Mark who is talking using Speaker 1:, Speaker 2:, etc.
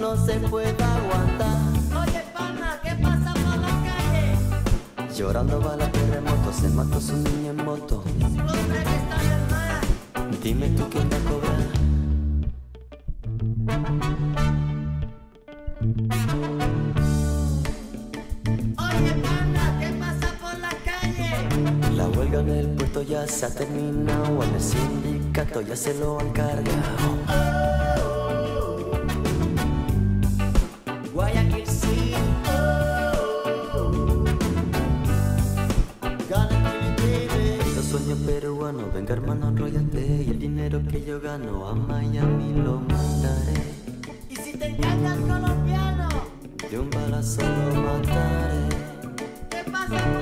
Speaker 1: aguantar.
Speaker 2: Oye, pana, ¿qué pasa por la calle?
Speaker 1: Llorando va la terremoto, se mató su niña en moto.
Speaker 2: Tres que están en el mar.
Speaker 1: Dime tú quién va a cobrar.
Speaker 2: Oye, pana, ¿qué pasa por la calle?
Speaker 1: La huelga en el puerto ya se ha terminado, en el sindicato ya se lo han cargado. Los sueños peruanos, venga hermano, enrollate. Y el dinero que yo gano a Miami lo mandaré.
Speaker 2: Y si te engañas colombiano,
Speaker 1: De un balazo lo mataré.
Speaker 2: ¿qué pasa